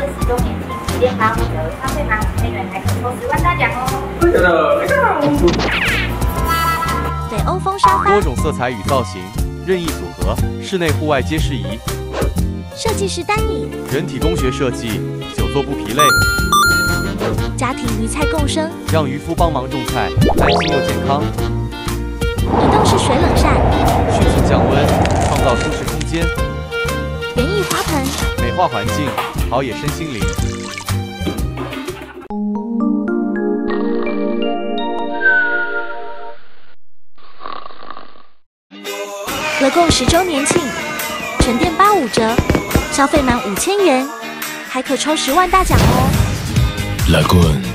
十周年庆，体验八五折，消费满五千元还可抽十万大奖哦。真的。北欧风沙发多，种色彩与造型，任意组合，室内户外皆适宜。设计师单椅，人体工学设计，久坐不疲累，家庭鱼菜共生，让渔夫帮忙种菜，安心又健康。移动式水冷扇，迅速降温，创造舒适空间，园艺花盆，美化环境，陶冶身心灵。乐购十周年庆，全店八五折，消费满五千元还可抽十万大奖哦。Lagoon